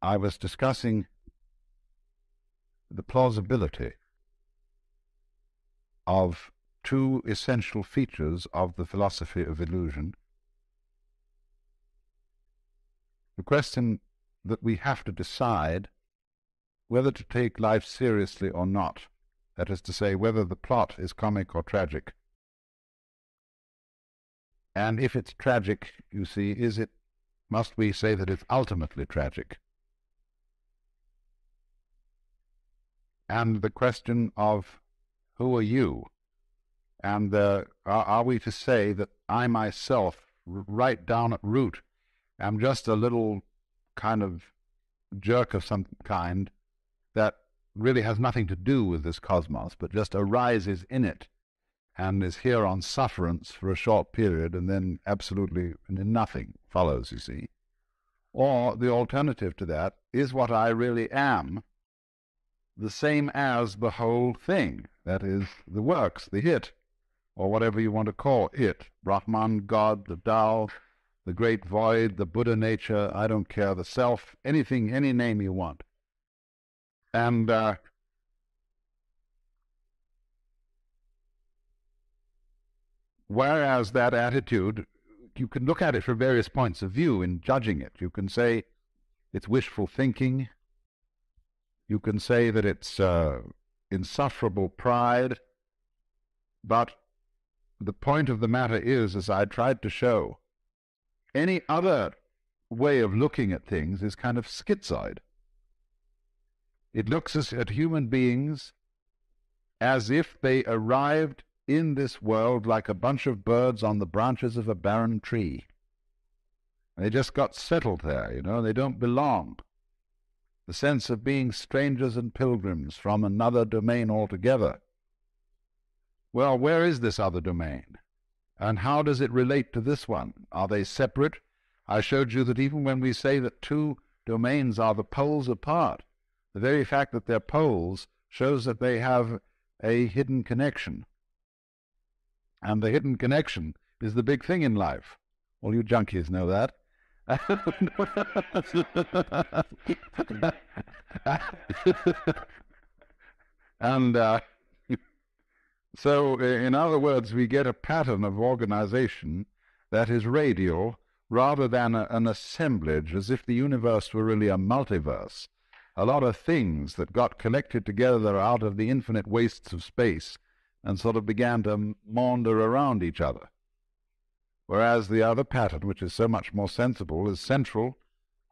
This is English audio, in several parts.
I was discussing the plausibility of two essential features of the philosophy of illusion. The question that we have to decide whether to take life seriously or not, that is to say, whether the plot is comic or tragic. And if it's tragic, you see, is it, must we say that it's ultimately tragic? And the question of who are you? And uh, are, are we to say that I myself, right down at root, am just a little kind of jerk of some kind that really has nothing to do with this cosmos, but just arises in it and is here on sufferance for a short period and then absolutely nothing follows, you see. Or the alternative to that is what I really am, the same as the whole thing, that is, the works, the it, or whatever you want to call it, Brahman, God, the Tao, the great void, the Buddha nature, I don't care, the self, anything, any name you want. And uh, whereas that attitude, you can look at it from various points of view in judging it. You can say it's wishful thinking. You can say that it's uh, insufferable pride. But the point of the matter is, as I tried to show, any other way of looking at things is kind of schizoid. It looks at human beings as if they arrived in this world like a bunch of birds on the branches of a barren tree. They just got settled there, you know, they don't belong. The sense of being strangers and pilgrims from another domain altogether. Well, where is this other domain? And how does it relate to this one? Are they separate? I showed you that even when we say that two domains are the poles apart, the very fact that they're poles shows that they have a hidden connection. And the hidden connection is the big thing in life. All you junkies know that. and uh, so, in other words, we get a pattern of organization that is radial rather than a, an assemblage, as if the universe were really a multiverse. A lot of things that got collected together out of the infinite wastes of space and sort of began to maunder around each other. Whereas the other pattern, which is so much more sensible, is central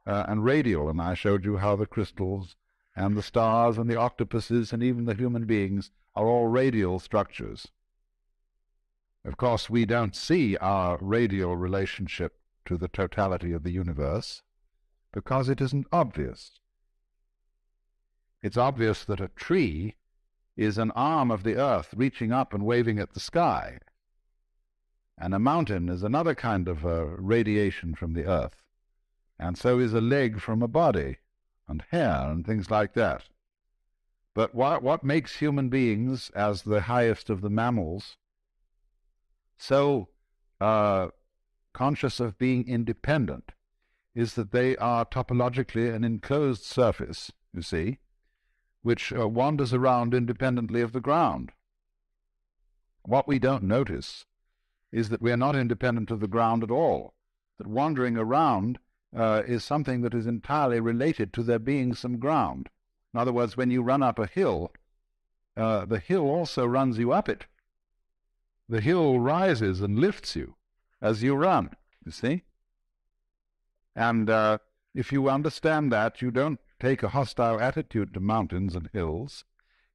uh, and radial, and I showed you how the crystals and the stars and the octopuses and even the human beings are all radial structures. Of course, we don't see our radial relationship to the totality of the universe because it isn't obvious. It's obvious that a tree is an arm of the earth reaching up and waving at the sky. And a mountain is another kind of uh, radiation from the earth. And so is a leg from a body, and hair, and things like that. But what, what makes human beings, as the highest of the mammals, so uh, conscious of being independent is that they are topologically an enclosed surface, you see, which uh, wanders around independently of the ground. What we don't notice is that we are not independent of the ground at all, that wandering around uh, is something that is entirely related to there being some ground. In other words, when you run up a hill, uh, the hill also runs you up it. The hill rises and lifts you as you run, you see? And uh, if you understand that, you don't take a hostile attitude to mountains and hills.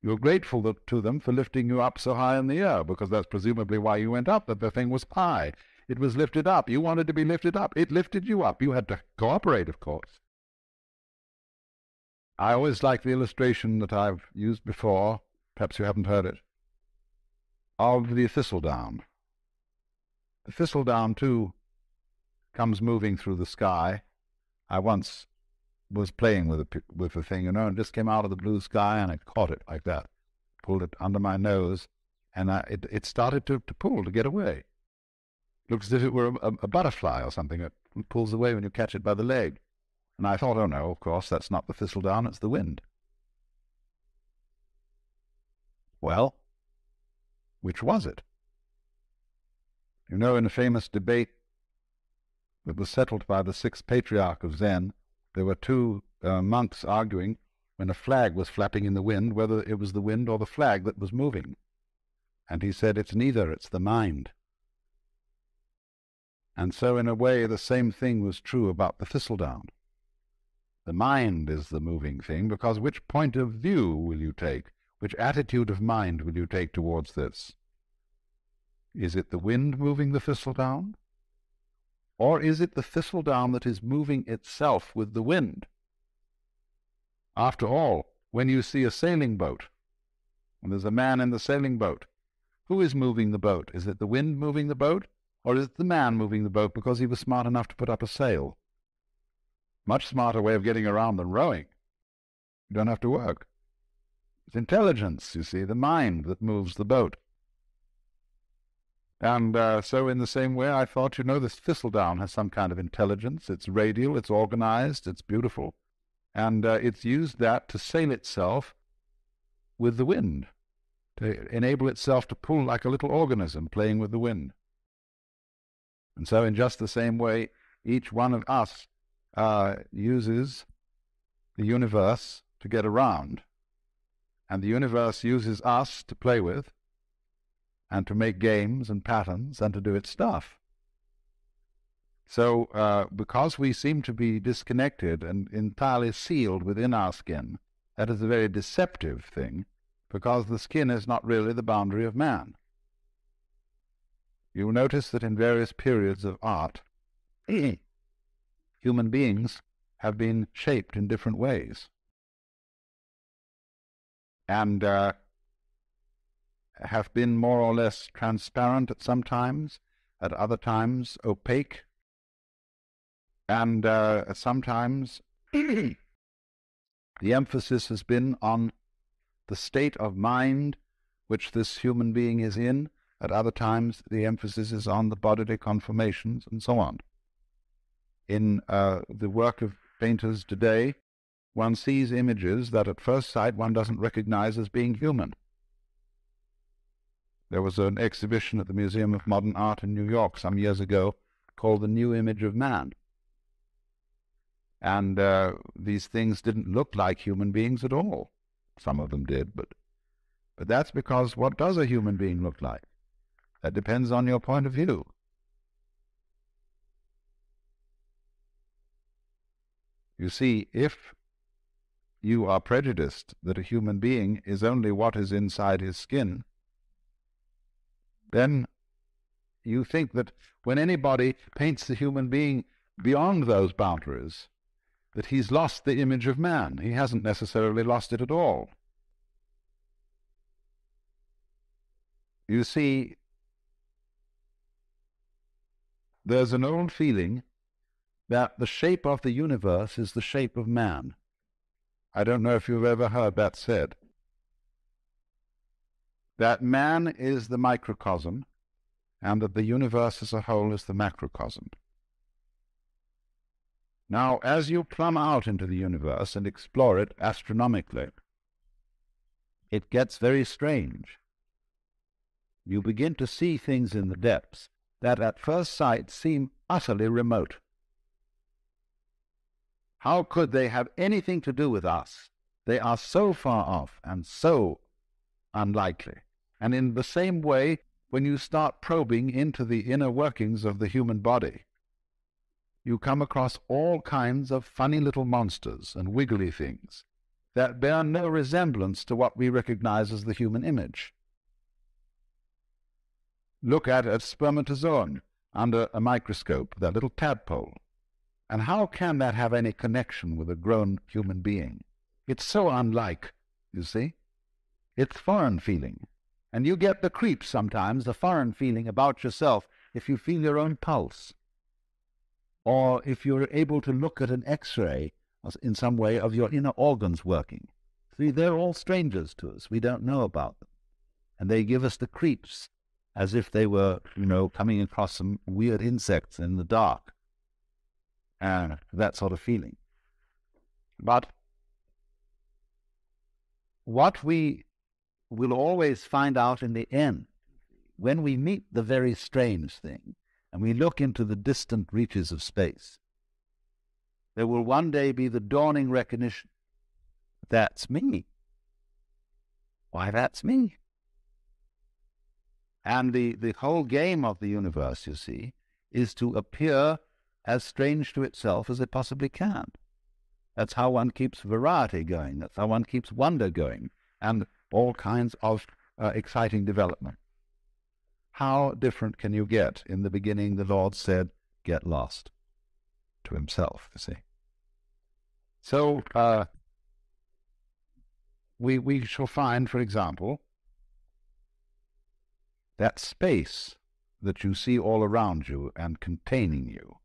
You're grateful to them for lifting you up so high in the air, because that's presumably why you went up, that the thing was high. It was lifted up. You wanted to be lifted up. It lifted you up. You had to cooperate, of course. I always like the illustration that I've used before, perhaps you haven't heard it, of the thistledown. The thistledown, too, comes moving through the sky. I once was playing with a with the thing, you know, and just came out of the blue sky, and I caught it like that, pulled it under my nose, and I, it it started to, to pull to get away. Looks as if it were a, a butterfly or something. It pulls away when you catch it by the leg. And I thought, oh no, of course, that's not the thistledown, it's the wind. Well, which was it? You know, in a famous debate that was settled by the sixth patriarch of Zen, there were two uh, monks arguing when a flag was flapping in the wind whether it was the wind or the flag that was moving. And he said, It's neither, it's the mind. And so, in a way, the same thing was true about the thistledown. The mind is the moving thing, because which point of view will you take? Which attitude of mind will you take towards this? Is it the wind moving the thistledown? Or is it the thistledown that is moving itself with the wind? After all, when you see a sailing boat, and there's a man in the sailing boat, who is moving the boat? Is it the wind moving the boat, or is it the man moving the boat because he was smart enough to put up a sail? Much smarter way of getting around than rowing. You don't have to work. It's intelligence, you see, the mind that moves the boat. And uh, so, in the same way, I thought, you know, this thistledown has some kind of intelligence. It's radial, it's organized, it's beautiful. And uh, it's used that to sail itself with the wind, to enable itself to pull like a little organism playing with the wind. And so, in just the same way, each one of us uh, uses the universe to get around, and the universe uses us to play with, and to make games and patterns, and to do its stuff. So, uh, because we seem to be disconnected and entirely sealed within our skin, that is a very deceptive thing, because the skin is not really the boundary of man. You will notice that in various periods of art, human beings have been shaped in different ways. And uh, have been more or less transparent at some times, at other times opaque, and uh, sometimes the emphasis has been on the state of mind which this human being is in. At other times, the emphasis is on the bodily conformations and so on. In uh, the work of painters today, one sees images that at first sight one doesn't recognize as being human. There was an exhibition at the Museum of Modern Art in New York some years ago called The New Image of Man. And uh, these things didn't look like human beings at all. Some of them did, but but that's because what does a human being look like? That depends on your point of view. You see, if you are prejudiced that a human being is only what is inside his skin, then you think that when anybody paints the human being beyond those boundaries, that he's lost the image of man. He hasn't necessarily lost it at all. You see, there's an old feeling that the shape of the universe is the shape of man. I don't know if you've ever heard that said. That man is the microcosm, and that the universe as a whole is the macrocosm. Now, as you plumb out into the universe and explore it astronomically, it gets very strange. You begin to see things in the depths that at first sight seem utterly remote. How could they have anything to do with us? They are so far off and so unlikely. And in the same way, when you start probing into the inner workings of the human body, you come across all kinds of funny little monsters and wiggly things that bear no resemblance to what we recognize as the human image. Look at a spermatozoon under a microscope, that little tadpole. And how can that have any connection with a grown human being? It's so unlike, you see. It's foreign feeling. And you get the creeps sometimes, the foreign feeling about yourself, if you feel your own pulse or if you're able to look at an X-ray in some way of your inner organs working. See, they're all strangers to us. We don't know about them. And they give us the creeps as if they were, you know, coming across some weird insects in the dark. And that sort of feeling. But what we will always find out in the end, when we meet the very strange thing and we look into the distant reaches of space, there will one day be the dawning recognition that's me. Why, that's me. And the, the whole game of the universe, you see, is to appear as strange to itself as it possibly can. That's how one keeps variety going. That's how one keeps wonder going and all kinds of uh, exciting development. How different can you get? In the beginning, the Lord said, get lost to himself, you see. So, uh, we, we shall find, for example, that space that you see all around you and containing you.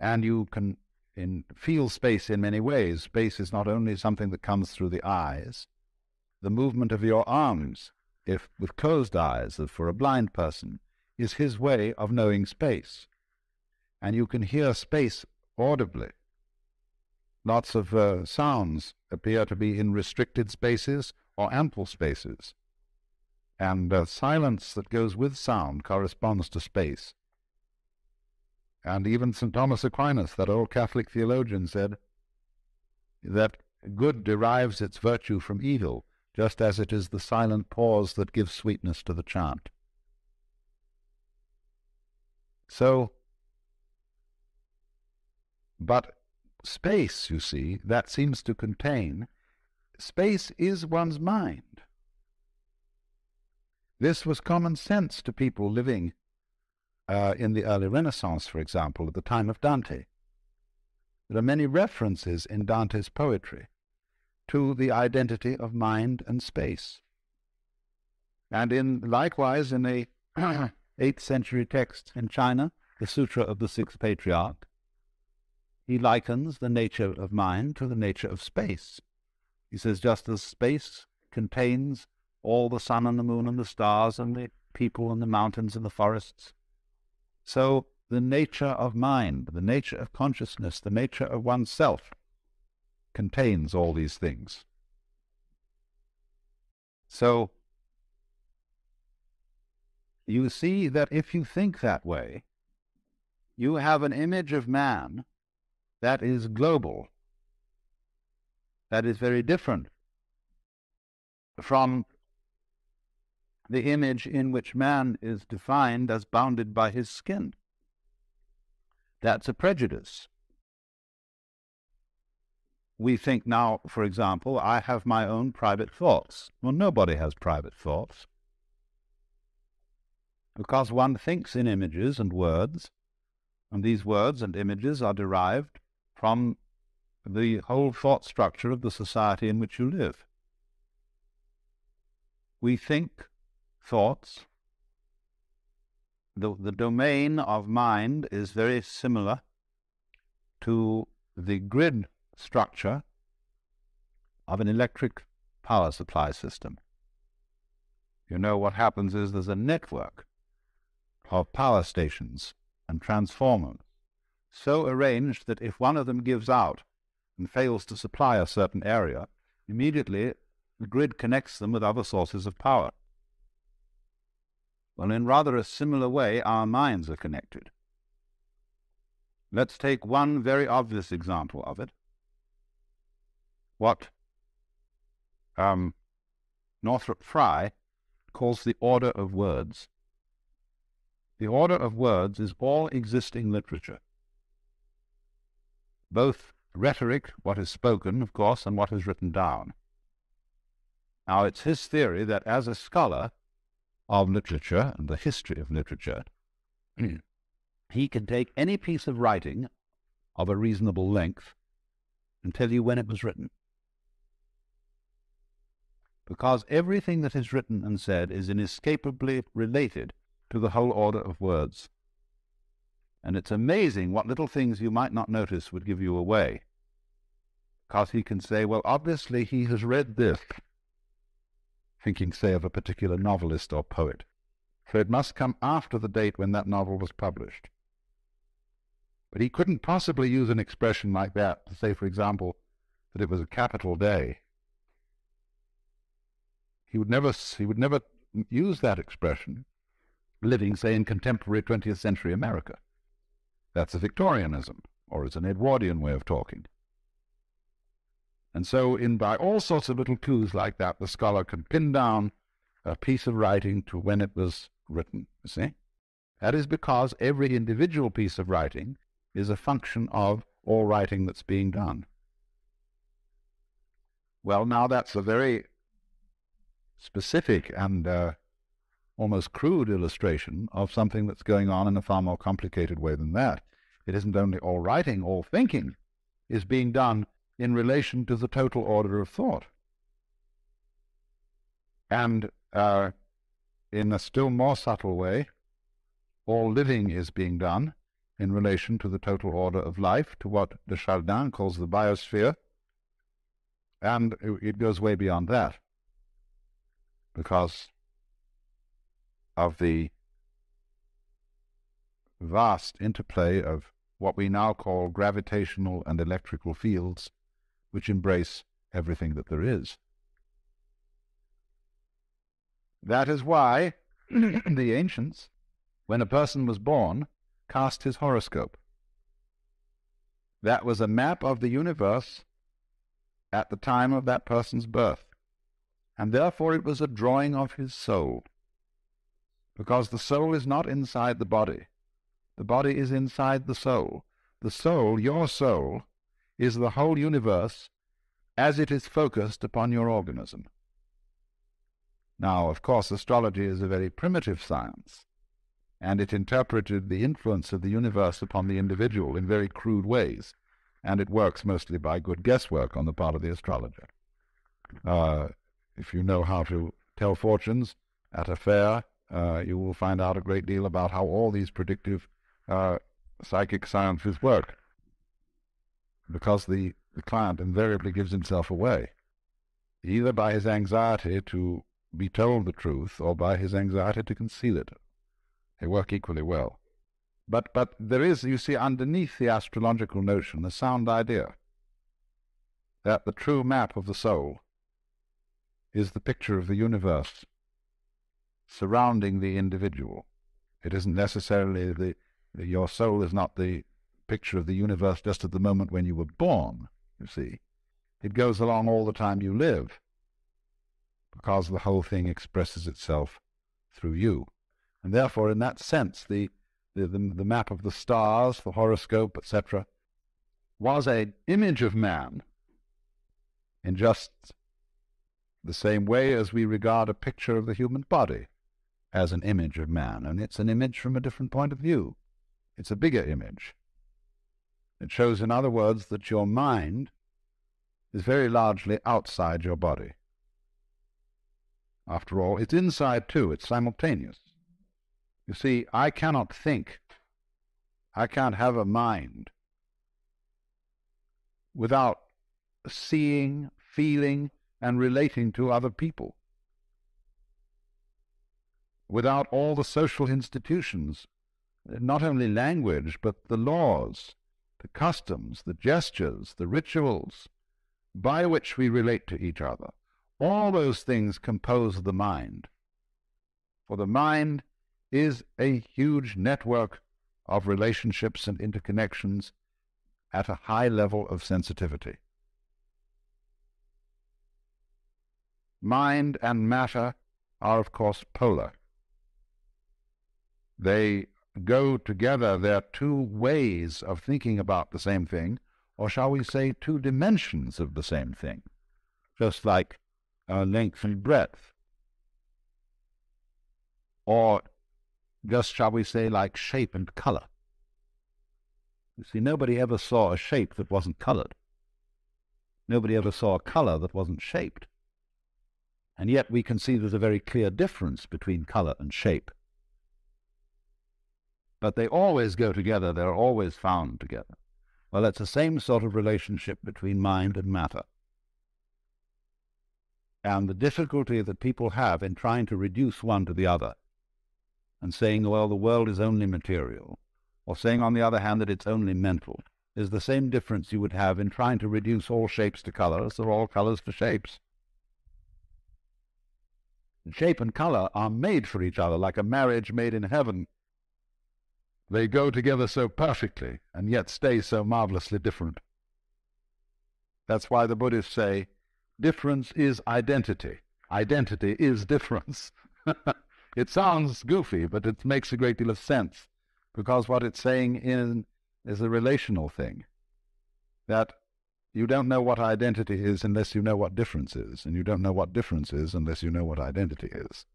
And you can in, feel space in many ways. Space is not only something that comes through the eyes, the movement of your arms, if with closed eyes, as for a blind person, is his way of knowing space. And you can hear space audibly. Lots of uh, sounds appear to be in restricted spaces or ample spaces. And uh, silence that goes with sound corresponds to space. And even St. Thomas Aquinas, that old Catholic theologian, said that good derives its virtue from evil, just as it is the silent pause that gives sweetness to the chant. So, but space, you see, that seems to contain, space is one's mind. This was common sense to people living uh, in the early Renaissance, for example, at the time of Dante. There are many references in Dante's poetry to the identity of mind and space. And in likewise in a 8th century text in China, the Sutra of the Sixth Patriarch, he likens the nature of mind to the nature of space. He says, just as space contains all the sun and the moon and the stars and the people and the mountains and the forests, so the nature of mind, the nature of consciousness, the nature of oneself contains all these things. So you see that if you think that way, you have an image of man that is global, that is very different from the image in which man is defined as bounded by his skin. That's a prejudice. We think now, for example, I have my own private thoughts. Well, nobody has private thoughts. Because one thinks in images and words, and these words and images are derived from the whole thought structure of the society in which you live. We think thoughts. The, the domain of mind is very similar to the grid structure of an electric power supply system. You know, what happens is there's a network of power stations and transformers so arranged that if one of them gives out and fails to supply a certain area, immediately the grid connects them with other sources of power. Well, in rather a similar way, our minds are connected. Let's take one very obvious example of it. What um, Northrop Frye calls the order of words. The order of words is all existing literature, both rhetoric, what is spoken, of course, and what is written down. Now, it's his theory that as a scholar, of literature and the history of literature, he can take any piece of writing of a reasonable length and tell you when it was written. Because everything that is written and said is inescapably related to the whole order of words. And it's amazing what little things you might not notice would give you away. Because he can say, well, obviously he has read this thinking, say, of a particular novelist or poet. So it must come after the date when that novel was published. But he couldn't possibly use an expression like that to say, for example, that it was a capital day. He would never, he would never use that expression living, say, in contemporary 20th century America. That's a Victorianism, or it's an Edwardian way of talking. And so, in by all sorts of little clues like that, the scholar can pin down a piece of writing to when it was written. You see? That is because every individual piece of writing is a function of all writing that's being done. Well, now that's a very specific and uh, almost crude illustration of something that's going on in a far more complicated way than that. It isn't only all writing, all thinking is being done in relation to the total order of thought. And uh, in a still more subtle way, all living is being done in relation to the total order of life, to what de Chardin calls the biosphere, and it goes way beyond that, because of the vast interplay of what we now call gravitational and electrical fields, which embrace everything that there is. That is why the ancients, when a person was born, cast his horoscope. That was a map of the universe at the time of that person's birth, and therefore it was a drawing of his soul, because the soul is not inside the body. The body is inside the soul. The soul, your soul, is the whole universe as it is focused upon your organism. Now, of course, astrology is a very primitive science, and it interpreted the influence of the universe upon the individual in very crude ways, and it works mostly by good guesswork on the part of the astrologer. Uh, if you know how to tell fortunes at a fair, uh, you will find out a great deal about how all these predictive uh, psychic sciences work, because the, the client invariably gives himself away, either by his anxiety to be told the truth or by his anxiety to conceal it. They work equally well. But, but there is, you see, underneath the astrological notion, a sound idea that the true map of the soul is the picture of the universe surrounding the individual. It isn't necessarily the, your soul is not the picture of the universe just at the moment when you were born, you see. It goes along all the time you live because the whole thing expresses itself through you. And therefore, in that sense, the, the, the, the map of the stars, the horoscope, etc., was an image of man in just the same way as we regard a picture of the human body as an image of man. And it's an image from a different point of view. It's a bigger image. It shows, in other words, that your mind is very largely outside your body. After all, it's inside too, it's simultaneous. You see, I cannot think, I can't have a mind without seeing, feeling, and relating to other people. Without all the social institutions, not only language, but the laws, the customs, the gestures, the rituals by which we relate to each other. All those things compose the mind. For the mind is a huge network of relationships and interconnections at a high level of sensitivity. Mind and matter are, of course, polar. They go together. They're two ways of thinking about the same thing, or shall we say, two dimensions of the same thing. Just like uh, length and breadth. Or just, shall we say, like shape and color. You see, nobody ever saw a shape that wasn't colored. Nobody ever saw a color that wasn't shaped. And yet we can see there's a very clear difference between color and shape. But they always go together, they're always found together. Well, it's the same sort of relationship between mind and matter and the difficulty that people have in trying to reduce one to the other and saying, well, the world is only material, or saying, on the other hand, that it's only mental, is the same difference you would have in trying to reduce all shapes to colors or all colors to shapes. Shape and color are made for each other, like a marriage made in heaven. They go together so perfectly, and yet stay so marvelously different. That's why the Buddhists say, difference is identity. Identity is difference. it sounds goofy, but it makes a great deal of sense, because what it's saying in, is a relational thing. That you don't know what identity is unless you know what difference is, and you don't know what difference is unless you know what identity is.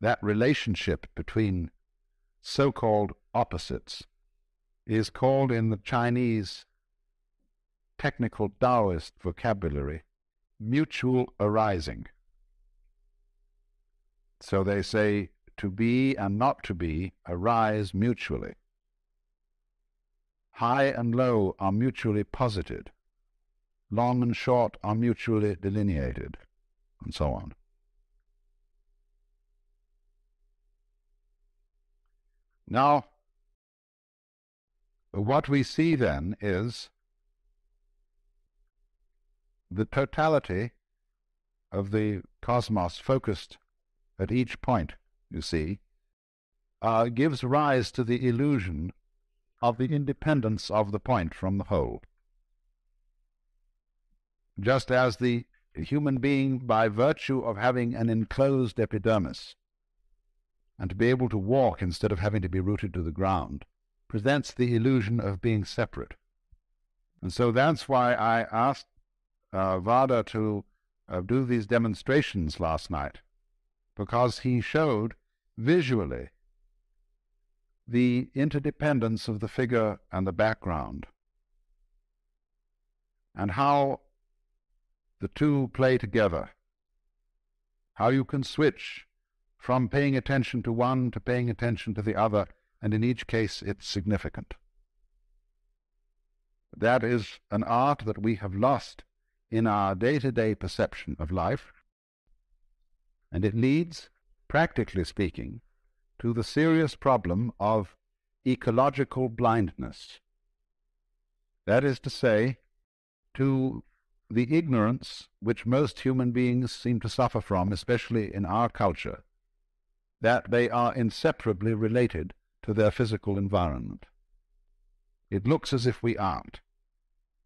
That relationship between so-called opposites is called in the Chinese technical Taoist vocabulary mutual arising. So they say to be and not to be arise mutually. High and low are mutually posited. Long and short are mutually delineated, and so on. Now, what we see then is the totality of the cosmos focused at each point, you see, uh, gives rise to the illusion of the independence of the point from the whole. Just as the human being, by virtue of having an enclosed epidermis, and to be able to walk instead of having to be rooted to the ground, presents the illusion of being separate. And so that's why I asked uh, Vada to uh, do these demonstrations last night, because he showed visually the interdependence of the figure and the background, and how the two play together, how you can switch from paying attention to one to paying attention to the other, and in each case it's significant. That is an art that we have lost in our day-to-day perception of life, and it leads, practically speaking, to the serious problem of ecological blindness. That is to say, to the ignorance which most human beings seem to suffer from, especially in our culture, that they are inseparably related to their physical environment. It looks as if we aren't.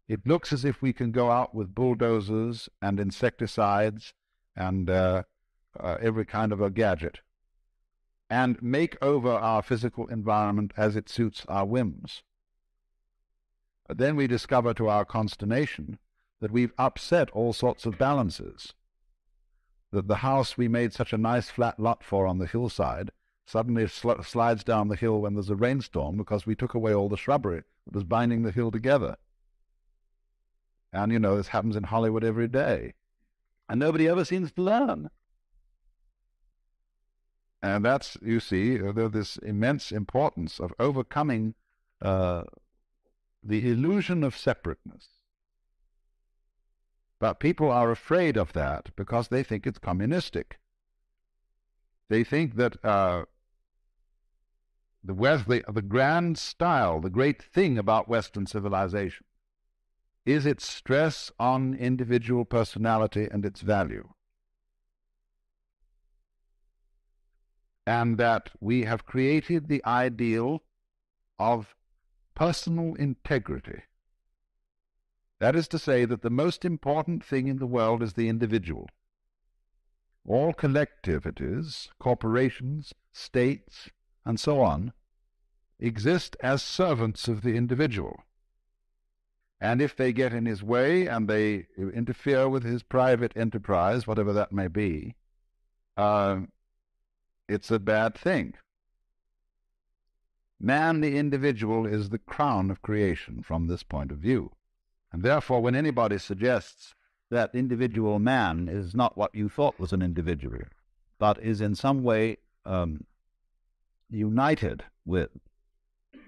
It looks as if we can go out with bulldozers and insecticides and uh, uh, every kind of a gadget and make over our physical environment as it suits our whims. But then we discover to our consternation that we've upset all sorts of balances. That the house we made such a nice flat lot for on the hillside suddenly sl slides down the hill when there's a rainstorm because we took away all the shrubbery that was binding the hill together. And, you know, this happens in Hollywood every day. And nobody ever seems to learn. And that's, you see, uh, this immense importance of overcoming uh, the illusion of separateness. But people are afraid of that because they think it's communistic. They think that uh, the, West, the, the grand style, the great thing about Western civilization, is its stress on individual personality and its value. And that we have created the ideal of personal integrity. That is to say that the most important thing in the world is the individual. All collectivities, corporations, states, and so on, exist as servants of the individual. And if they get in his way and they interfere with his private enterprise, whatever that may be, uh, it's a bad thing. Man, the individual, is the crown of creation from this point of view. And therefore, when anybody suggests that individual man is not what you thought was an individual, but is in some way um, united with,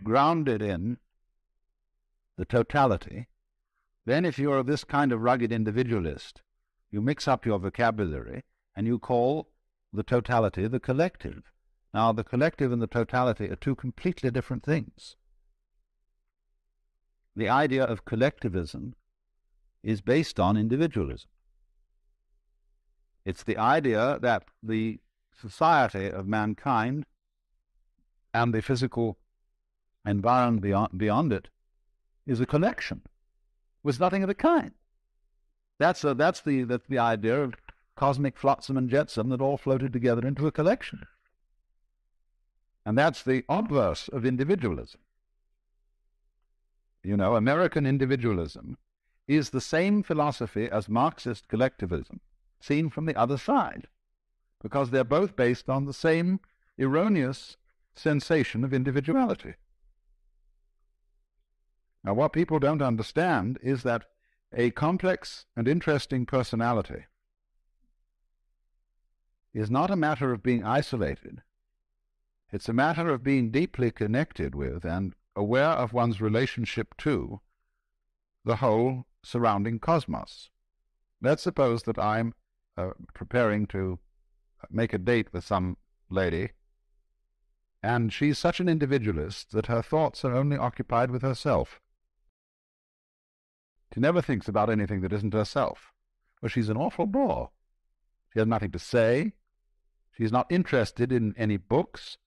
grounded in the totality, then if you're this kind of rugged individualist, you mix up your vocabulary and you call the totality, the collective. Now, the collective and the totality are two completely different things. The idea of collectivism is based on individualism. It's the idea that the society of mankind and the physical environment beyond, beyond it is a collection with nothing of the kind. That's, a, that's, the, that's the idea of cosmic flotsam and jetsam that all floated together into a collection. And that's the obverse of individualism. You know, American individualism is the same philosophy as Marxist collectivism, seen from the other side, because they're both based on the same erroneous sensation of individuality. Now, what people don't understand is that a complex and interesting personality is not a matter of being isolated. It's a matter of being deeply connected with and aware of one's relationship to the whole surrounding cosmos. Let's suppose that I'm uh, preparing to make a date with some lady, and she's such an individualist that her thoughts are only occupied with herself. She never thinks about anything that isn't herself. Well, she's an awful bore. She has nothing to say. She's not interested in any books,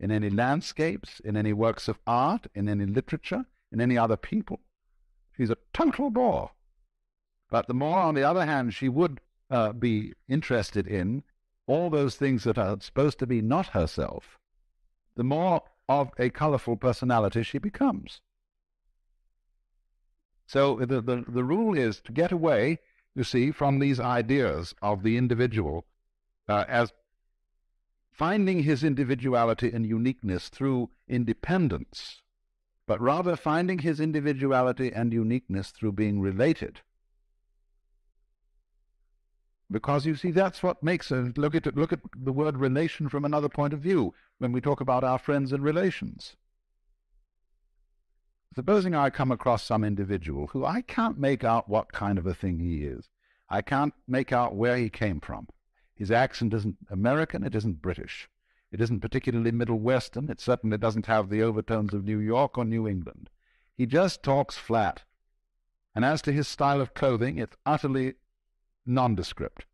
in any landscapes, in any works of art, in any literature, in any other people. She's a total bore. But the more, on the other hand, she would uh, be interested in all those things that are supposed to be not herself, the more of a colorful personality she becomes. So the, the, the rule is to get away, you see, from these ideas of the individual uh, as finding his individuality and uniqueness through independence, but rather finding his individuality and uniqueness through being related. Because you see, that's what makes a look at look at the word relation from another point of view when we talk about our friends and relations. Supposing I come across some individual who I can't make out what kind of a thing he is. I can't make out where he came from. His accent isn't American, it isn't British. It isn't particularly Middle Western. It certainly doesn't have the overtones of New York or New England. He just talks flat. And as to his style of clothing, it's utterly nondescript.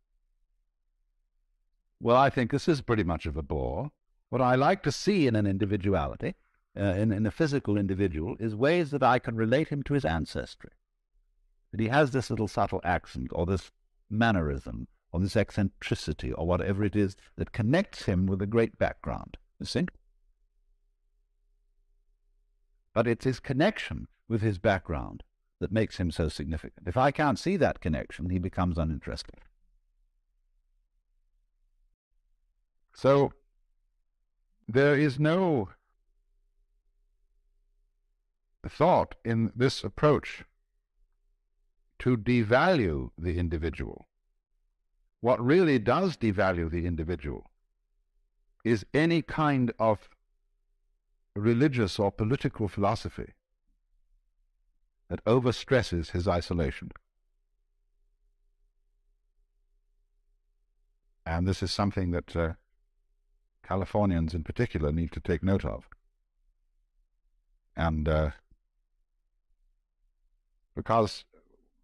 Well, I think this is pretty much of a bore. What I like to see in an individuality uh, in, in a physical individual is ways that I can relate him to his ancestry. That he has this little subtle accent or this mannerism or this eccentricity or whatever it is that connects him with a great background. You see? But it's his connection with his background that makes him so significant. If I can't see that connection, he becomes uninteresting. So there is no thought in this approach to devalue the individual. What really does devalue the individual is any kind of religious or political philosophy that overstresses his isolation. And this is something that uh, Californians in particular need to take note of. And uh, because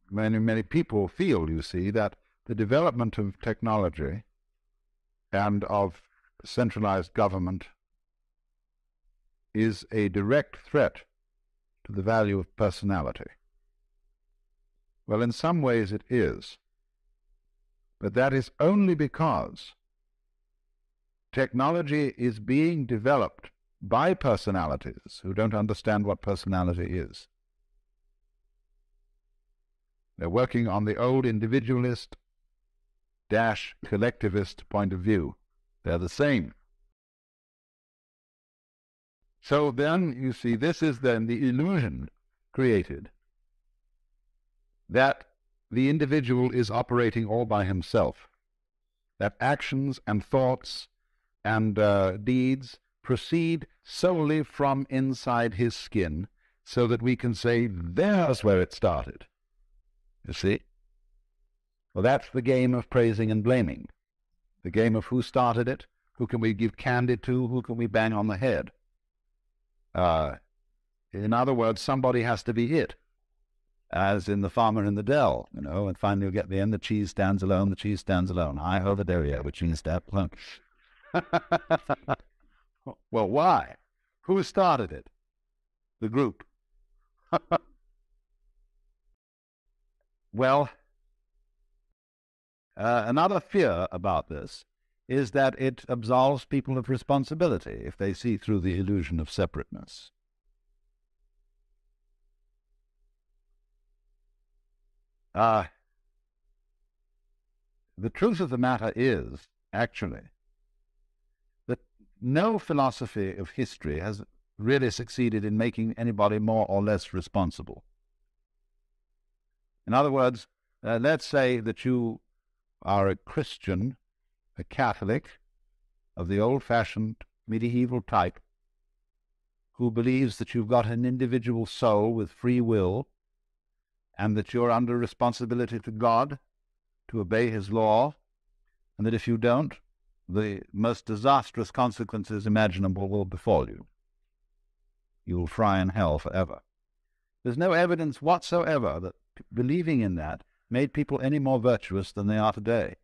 many, many people feel, you see, that the development of technology and of centralized government is a direct threat to the value of personality. Well, in some ways it is, but that is only because technology is being developed by personalities who don't understand what personality is. They're working on the old individualist dash collectivist point of view. They're the same. So then, you see, this is then the illusion created that the individual is operating all by himself, that actions and thoughts and uh, deeds proceed solely from inside his skin, so that we can say, there's where it started. You see? Well, that's the game of praising and blaming. The game of who started it, Who can we give candy to? Who can we bang on the head? Uh, in other words, somebody has to be it, as in the farmer in the dell, you know, and finally you get the end, the cheese stands alone, the cheese stands alone. I ho the derriere, which cheese stands alone. well, why? Who started it? The group. well, uh, another fear about this is that it absolves people of responsibility if they see through the illusion of separateness. Uh, the truth of the matter is, actually, that no philosophy of history has really succeeded in making anybody more or less responsible. In other words, uh, let's say that you are a Christian, a Catholic of the old fashioned medieval type, who believes that you've got an individual soul with free will and that you're under responsibility to God to obey His law, and that if you don't, the most disastrous consequences imaginable will befall you. You will fry in hell forever. There's no evidence whatsoever that believing in that made people any more virtuous than they are today.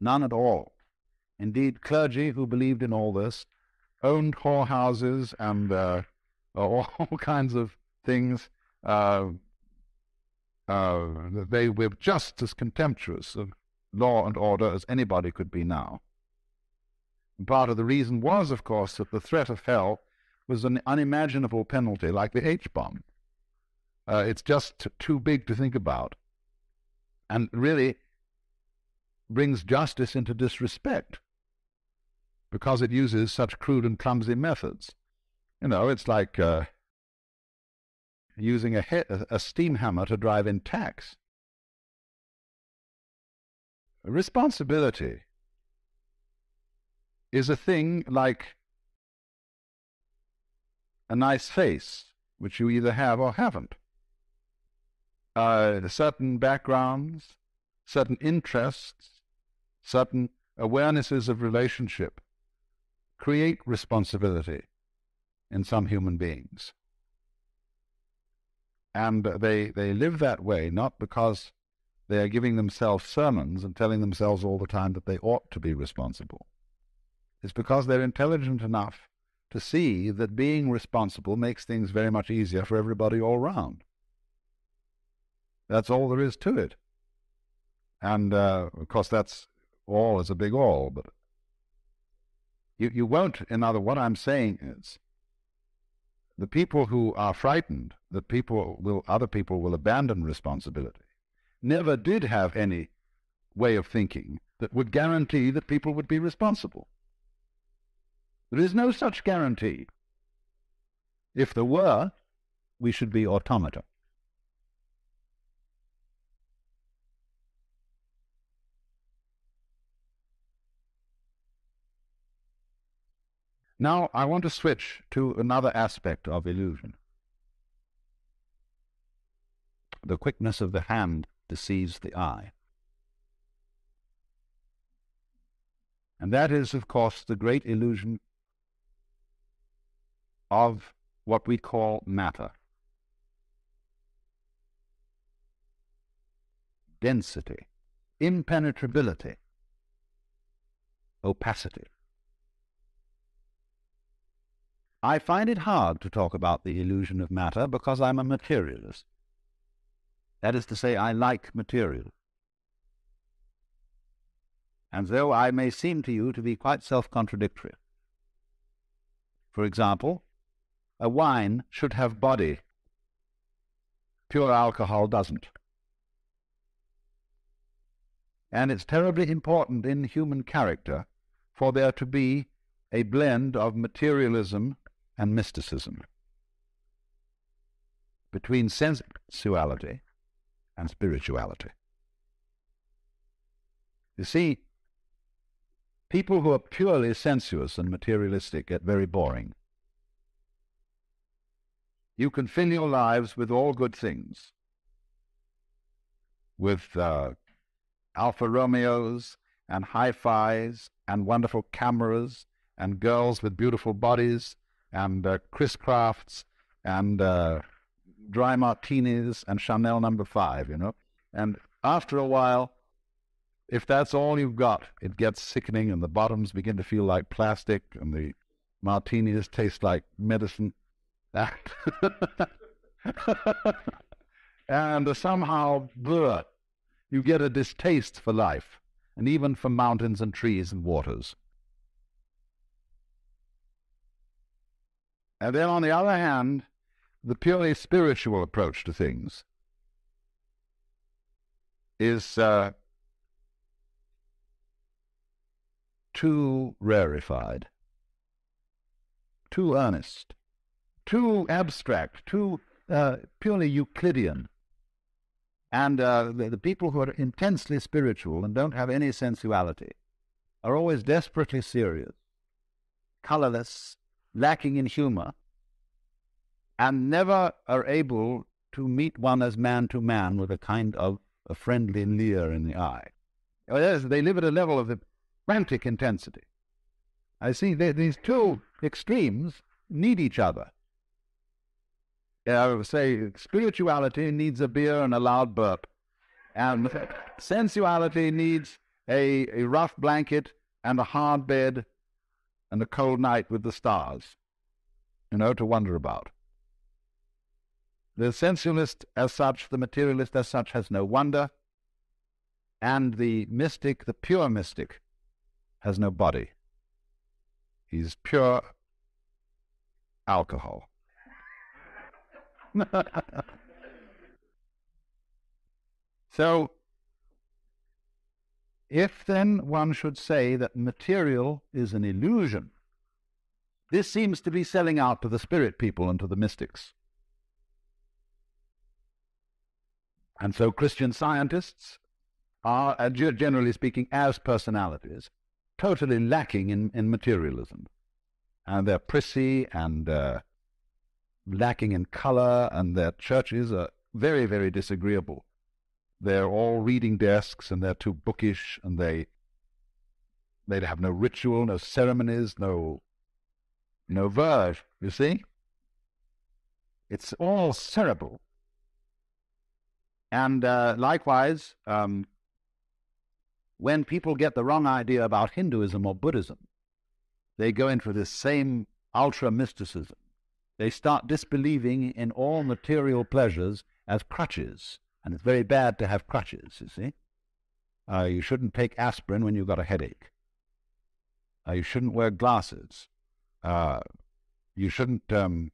None at all. Indeed, clergy who believed in all this owned whorehouses and uh, all kinds of things uh, uh, they were just as contemptuous of law and order as anybody could be now. And part of the reason was, of course, that the threat of hell was an unimaginable penalty like the H bomb. Uh, it's just too big to think about. And really brings justice into disrespect because it uses such crude and clumsy methods. You know, it's like uh, using a, a steam hammer to drive in tacks. Responsibility is a thing like a nice face, which you either have or haven't. Uh, certain backgrounds, certain interests, certain awarenesses of relationship create responsibility in some human beings. And they, they live that way not because they are giving themselves sermons and telling themselves all the time that they ought to be responsible. It's because they're intelligent enough to see that being responsible makes things very much easier for everybody all round. That's all there is to it. And uh, of course, that's all is a big all, but you, you won't, in other, what I'm saying is the people who are frightened that people will, other people will abandon responsibility, never did have any way of thinking that would guarantee that people would be responsible. There is no such guarantee. If there were, we should be automata. Now, I want to switch to another aspect of illusion. The quickness of the hand deceives the eye. And that is, of course, the great illusion of what we call matter. Density, impenetrability, opacity. I find it hard to talk about the illusion of matter because I'm a materialist. That is to say, I like material. And though I may seem to you to be quite self-contradictory. For example, a wine should have body. Pure alcohol doesn't. And it's terribly important in human character for there to be a blend of materialism and mysticism, between sensuality and spirituality. You see, people who are purely sensuous and materialistic get very boring. You can fill your lives with all good things, with uh, Alfa Romeos and hi-fis and wonderful cameras and girls with beautiful bodies and uh, Chris Crafts and uh, dry martinis and Chanel number five, you know. And after a while, if that's all you've got, it gets sickening and the bottoms begin to feel like plastic and the martinis taste like medicine. and somehow, bleh, you get a distaste for life and even for mountains and trees and waters. And then on the other hand, the purely spiritual approach to things is uh, too rarefied, too earnest, too abstract, too uh, purely Euclidean. And uh, the, the people who are intensely spiritual and don't have any sensuality are always desperately serious, colorless, lacking in humor, and never are able to meet one as man to man with a kind of a friendly leer in the eye. Oh, they live at a level of frantic intensity. I see these two extremes need each other. I would say spirituality needs a beer and a loud burp, and sensuality needs a, a rough blanket and a hard bed and a cold night with the stars, you know, to wonder about. The sensualist as such, the materialist as such, has no wonder, and the mystic, the pure mystic, has no body. He's pure alcohol. so, if then one should say that material is an illusion, this seems to be selling out to the spirit people and to the mystics. And so Christian scientists are, uh, generally speaking, as personalities, totally lacking in, in materialism. And they're prissy and uh, lacking in color, and their churches are very, very disagreeable. They're all reading desks, and they're too bookish, and they they have no ritual, no ceremonies, no no verve. You see, it's all cerebral. And uh, likewise, um, when people get the wrong idea about Hinduism or Buddhism, they go into this same ultra mysticism. They start disbelieving in all material pleasures as crutches. And it's very bad to have crutches, you see. Uh, you shouldn't take aspirin when you've got a headache. Uh, you shouldn't wear glasses. Uh, you shouldn't um,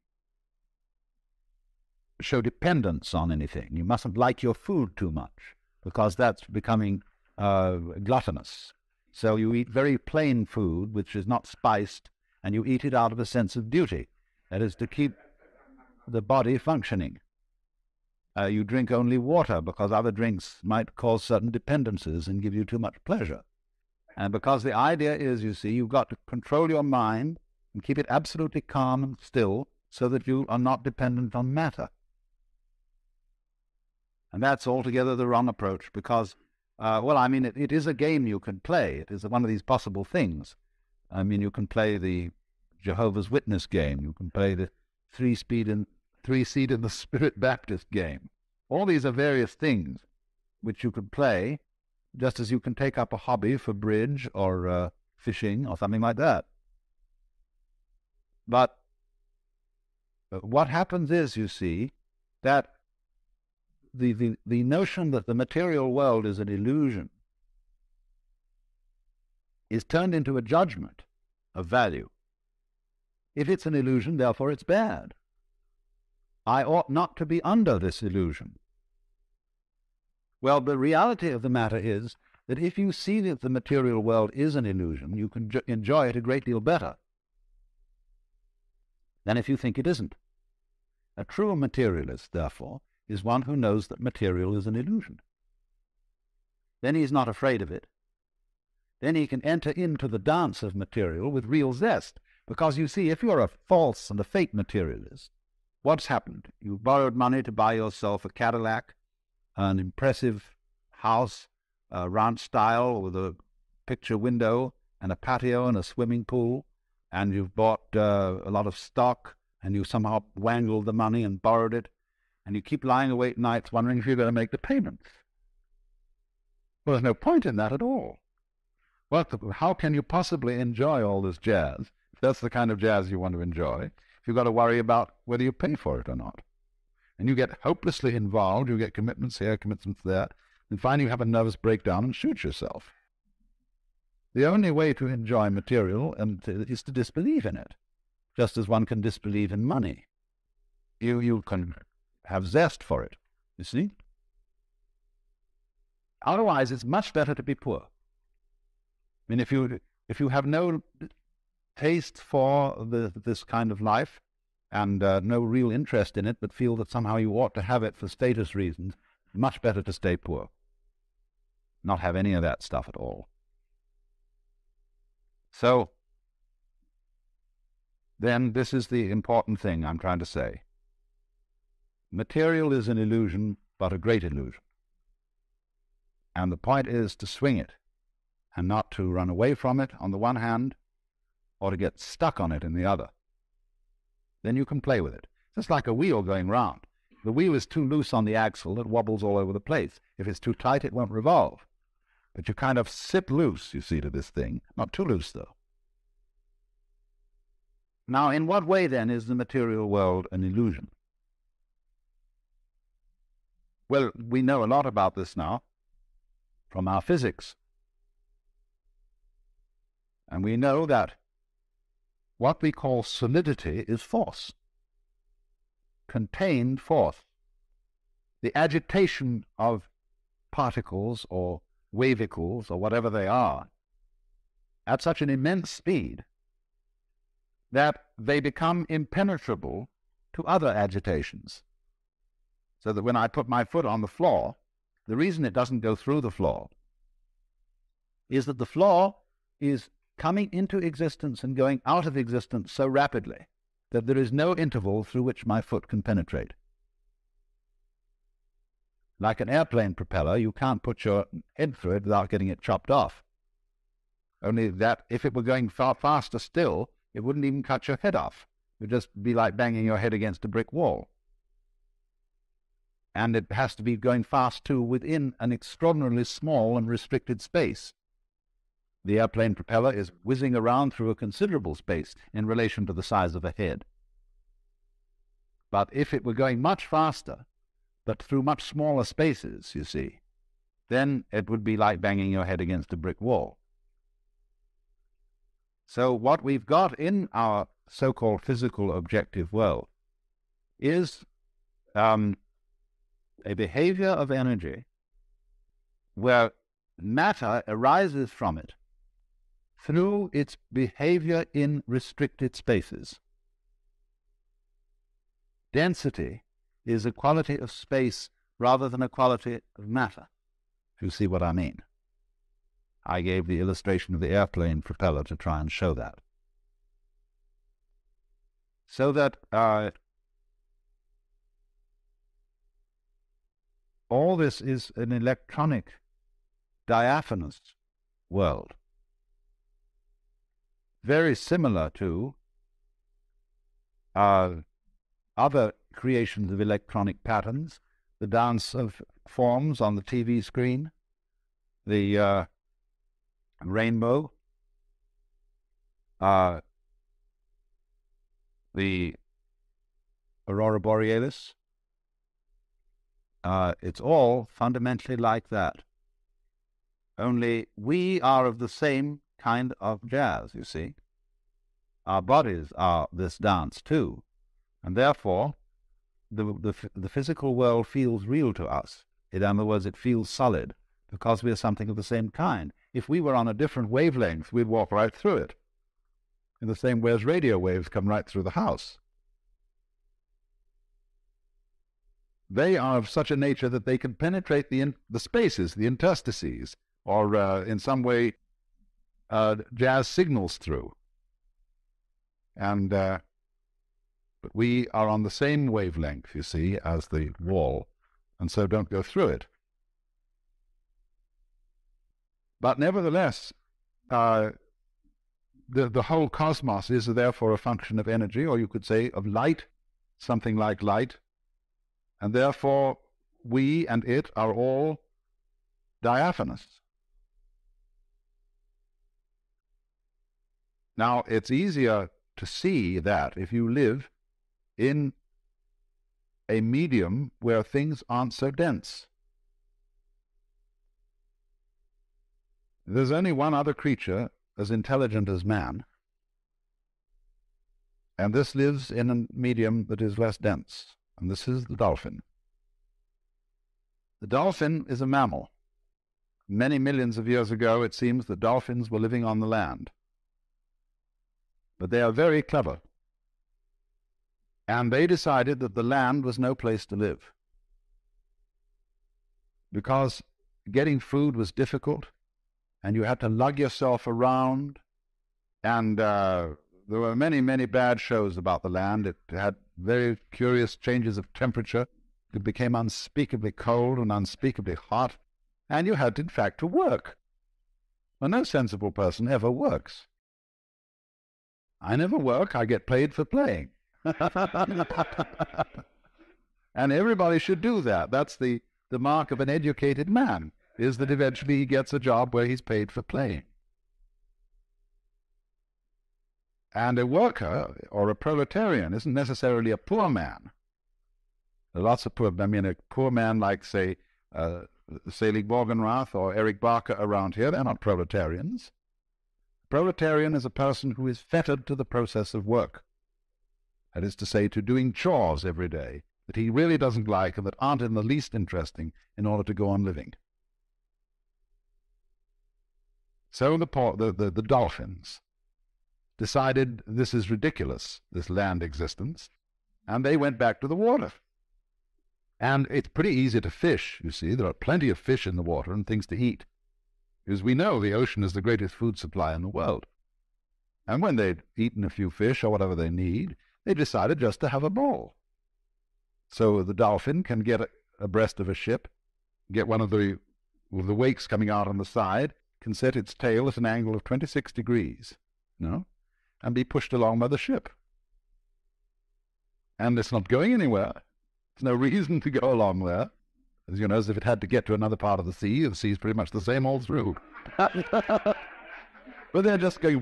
show dependence on anything. You mustn't like your food too much because that's becoming uh, gluttonous. So you eat very plain food, which is not spiced, and you eat it out of a sense of duty. That is to keep the body functioning. Uh, you drink only water because other drinks might cause certain dependencies and give you too much pleasure. And because the idea is, you see, you've got to control your mind and keep it absolutely calm and still so that you are not dependent on matter. And that's altogether the wrong approach because, uh, well, I mean, it, it is a game you can play. It is one of these possible things. I mean, you can play the Jehovah's Witness game. You can play the three speed and three seed in the Spirit Baptist game. All these are various things which you could play, just as you can take up a hobby for bridge or uh, fishing or something like that. But uh, what happens is, you see, that the, the, the notion that the material world is an illusion is turned into a judgment of value. If it's an illusion, therefore it's bad. I ought not to be under this illusion. Well, the reality of the matter is that if you see that the material world is an illusion, you can enjoy it a great deal better than if you think it isn't. A true materialist, therefore, is one who knows that material is an illusion. Then he is not afraid of it. Then he can enter into the dance of material with real zest. Because you see, if you're a false and a fake materialist, what's happened? You borrowed money to buy yourself a Cadillac, an impressive house, ranch style with a picture window and a patio and a swimming pool, and you've bought uh, a lot of stock, and you somehow wangled the money and borrowed it, and you keep lying awake nights wondering if you're going to make the payments. Well, there's no point in that at all. Well, how can you possibly enjoy all this jazz, if that's the kind of jazz you want to enjoy, you've got to worry about whether you pay for it or not? And you get hopelessly involved, you get commitments here, commitments there, and finally you have a nervous breakdown and shoot yourself. The only way to enjoy material and to, is to disbelieve in it, just as one can disbelieve in money. You, you can have zest for it, you see? Otherwise, it's much better to be poor. I mean, if you if you have no taste for the, this kind of life and uh, no real interest in it, but feel that somehow you ought to have it for status reasons, much better to stay poor. Not have any of that stuff at all. So, then this is the important thing I'm trying to say. Material is an illusion, but a great illusion. And the point is to swing it and not to run away from it on the one hand or to get stuck on it in the other. Then you can play with it. Just like a wheel going round. The wheel is too loose on the axle, it wobbles all over the place. If it's too tight, it won't revolve. But you kind of sit loose, you see, to this thing. Not too loose, though. Now, in what way, then, is the material world an illusion? Well, we know a lot about this now from our physics. And we know that what we call solidity is force, contained force. The agitation of particles or wavicles or whatever they are at such an immense speed that they become impenetrable to other agitations. So that when I put my foot on the floor, the reason it doesn't go through the floor is that the floor is coming into existence and going out of existence so rapidly that there is no interval through which my foot can penetrate. Like an airplane propeller, you can't put your head through it without getting it chopped off. Only that if it were going far faster still, it wouldn't even cut your head off. It would just be like banging your head against a brick wall and it has to be going fast too within an extraordinarily small and restricted space. The airplane propeller is whizzing around through a considerable space in relation to the size of a head. But if it were going much faster, but through much smaller spaces, you see, then it would be like banging your head against a brick wall. So what we've got in our so-called physical objective world is um, a behavior of energy where matter arises from it through its behavior in restricted spaces. Density is a quality of space rather than a quality of matter, if you see what I mean. I gave the illustration of the airplane propeller to try and show that. So that uh, all this is an electronic, diaphanous world. Very similar to uh, other creations of electronic patterns, the dance of forms on the TV screen, the uh, rainbow, uh, the aurora borealis, uh, it's all fundamentally like that. Only we are of the same kind of jazz, you see. Our bodies are this dance too, and therefore the, the, the physical world feels real to us. In other words, it feels solid because we are something of the same kind. If we were on a different wavelength, we'd walk right through it, in the same way as radio waves come right through the house. they are of such a nature that they can penetrate the, in, the spaces, the interstices, or uh, in some way uh, jazz signals through. And uh, but we are on the same wavelength, you see, as the wall, and so don't go through it. But nevertheless, uh, the, the whole cosmos is therefore a function of energy, or you could say of light, something like light. And therefore, we and it are all diaphanous. Now, it's easier to see that if you live in a medium where things aren't so dense. There's only one other creature as intelligent as man, and this lives in a medium that is less dense, and this is the dolphin. The dolphin is a mammal. Many millions of years ago, it seems that dolphins were living on the land. But they are very clever. And they decided that the land was no place to live. Because getting food was difficult, and you had to lug yourself around. And uh, there were many, many bad shows about the land. It had very curious changes of temperature. It became unspeakably cold and unspeakably hot, and you had, in fact, to work. Well, no sensible person ever works. I never work, I get paid for playing. and everybody should do that. That's the, the mark of an educated man is that eventually he gets a job where he's paid for playing. And a worker or a proletarian isn't necessarily a poor man. There are lots of poor, I mean, a poor man like, say, uh, Selig Morgenroth or Eric Barker around here, they're not proletarians. Proletarian is a person who is fettered to the process of work. That is to say, to doing chores every day that he really doesn't like and that aren't in the least interesting in order to go on living. So the, the, the, the dolphins decided this is ridiculous, this land existence, and they went back to the water. And it's pretty easy to fish, you see. There are plenty of fish in the water and things to eat. Because we know the ocean is the greatest food supply in the world. And when they'd eaten a few fish or whatever they need, they decided just to have a ball. So the dolphin can get abreast of a ship, get one of the, the wakes coming out on the side, can set its tail at an angle of 26 degrees, no, and be pushed along by the ship. And it's not going anywhere. There's no reason to go along there. As you know, as if it had to get to another part of the sea, the sea's pretty much the same all through. but they're just going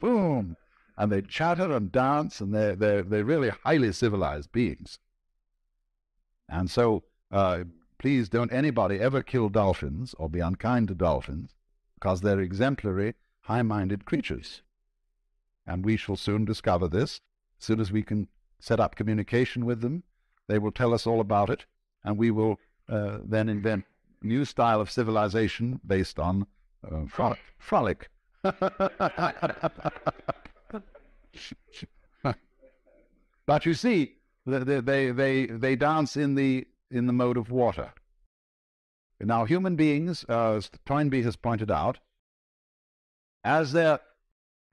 boom, and they chatter and dance, and they're they're they're really highly civilized beings. And so uh, Please don't anybody ever kill dolphins or be unkind to dolphins, because they're exemplary, high-minded creatures. And we shall soon discover this. As soon as we can set up communication with them, they will tell us all about it, and we will uh, then invent a new style of civilization based on uh, frolic. frolic. but you see, they, they, they, they dance in the in the mode of water. Now, human beings, uh, as Toynbee has pointed out, as their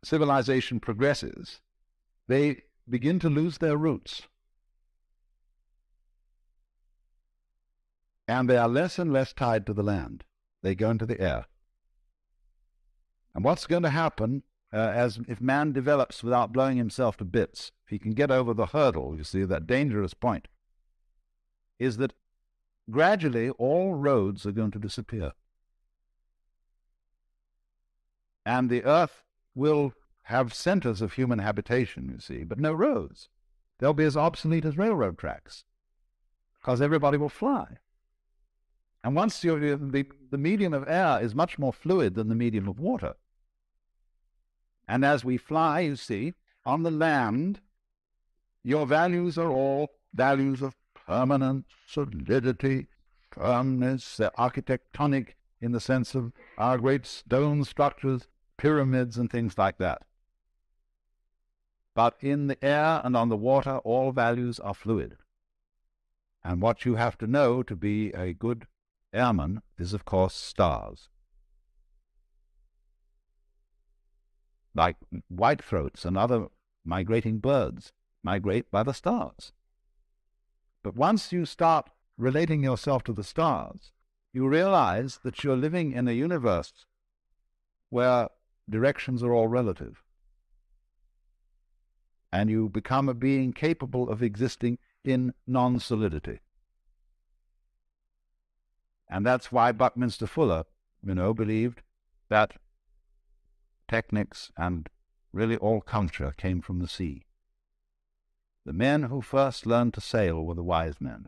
civilization progresses, they begin to lose their roots. And they are less and less tied to the land. They go into the air. And what's going to happen uh, as if man develops without blowing himself to bits, if he can get over the hurdle, you see, that dangerous point, is that gradually all roads are going to disappear. And the earth will have centers of human habitation, you see, but no roads. They'll be as obsolete as railroad tracks because everybody will fly. And once you're, the, the medium of air is much more fluid than the medium of water. And as we fly, you see, on the land, your values are all values of permanence, solidity, firmness, they're architectonic in the sense of our great stone structures, pyramids, and things like that. But in the air and on the water, all values are fluid. And what you have to know to be a good airman is, of course, stars. Like whitethroats and other migrating birds migrate by the stars. But once you start relating yourself to the stars, you realize that you're living in a universe where directions are all relative. And you become a being capable of existing in non solidity. And that's why Buckminster Fuller, you know, believed that technics and really all culture came from the sea. The men who first learned to sail were the wise men.